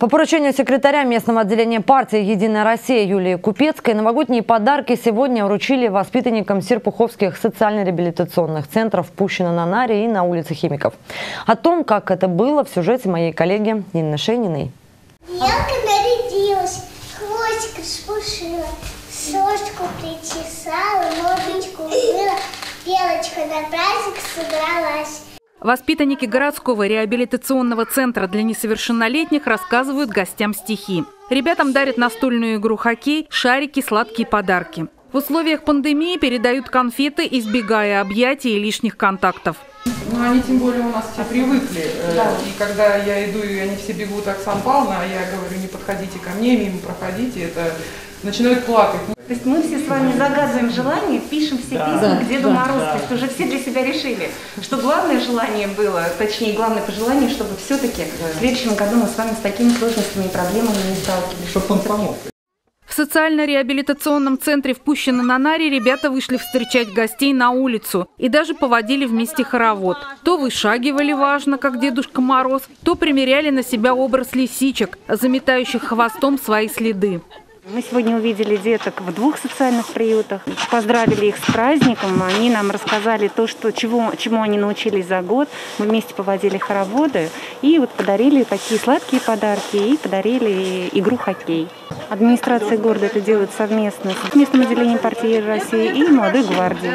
По поручению секретаря местного отделения партии «Единая Россия» Юлии Купецкой новогодние подарки сегодня вручили воспитанникам серпуховских социально-реабилитационных центров Пущино на Наре и на улице Химиков. О том, как это было, в сюжете моей коллеги Нины Шениной. Елка нарядилась, хвостик распушила, сошку причесала, мордочку умыла, белочка на праздник собралась. Воспитанники городского реабилитационного центра для несовершеннолетних рассказывают гостям стихи. Ребятам дарят настольную игру хоккей, шарики, сладкие подарки. В условиях пандемии передают конфеты, избегая объятий и лишних контактов. Ну, они тем более у нас все привыкли. Э, да. И когда я иду, и они все бегут Оксан Павловна, а я говорю, не подходите ко мне, мимо проходите, это начинают плакать. То есть мы все с вами загадываем желание, пишем все да. письма да, к Деду да, Морозу. Да. То есть уже все для себя решили, что главное желание было, точнее, главное пожелание, чтобы все-таки да. в следующем году мы с вами с такими сложностями и проблемами не сталкивались. Чтобы он помог. В социально-реабилитационном центре в Пущино-на-Наре ребята вышли встречать гостей на улицу и даже поводили вместе хоровод. То вышагивали важно, как Дедушка Мороз, то примеряли на себя образ лисичек, заметающих хвостом свои следы. Мы сегодня увидели деток в двух социальных приютах, поздравили их с праздником, они нам рассказали то, что, чего, чему они научились за год. Мы вместе поводили хороводы и вот подарили такие сладкие подарки и подарили игру хоккей. Администрация города это делает совместно с местным отделением партии России и молодой гвардией.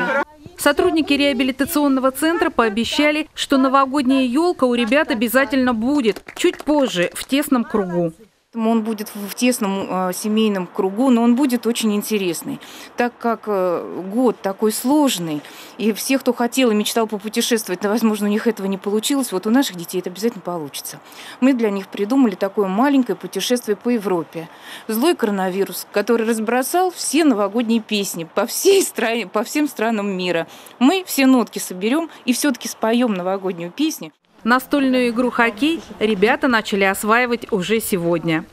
Сотрудники реабилитационного центра пообещали, что новогодняя елка у ребят обязательно будет, чуть позже, в тесном кругу. Он будет в тесном э, семейном кругу, но он будет очень интересный, так как э, год такой сложный, и все, кто хотел и мечтал попутешествовать, но, возможно, у них этого не получилось, вот у наших детей это обязательно получится. Мы для них придумали такое маленькое путешествие по Европе. Злой коронавирус, который разбросал все новогодние песни по всей стране, по всем странам мира. Мы все нотки соберем и все-таки споем новогоднюю песню. Настольную игру «Хоккей» ребята начали осваивать уже сегодня.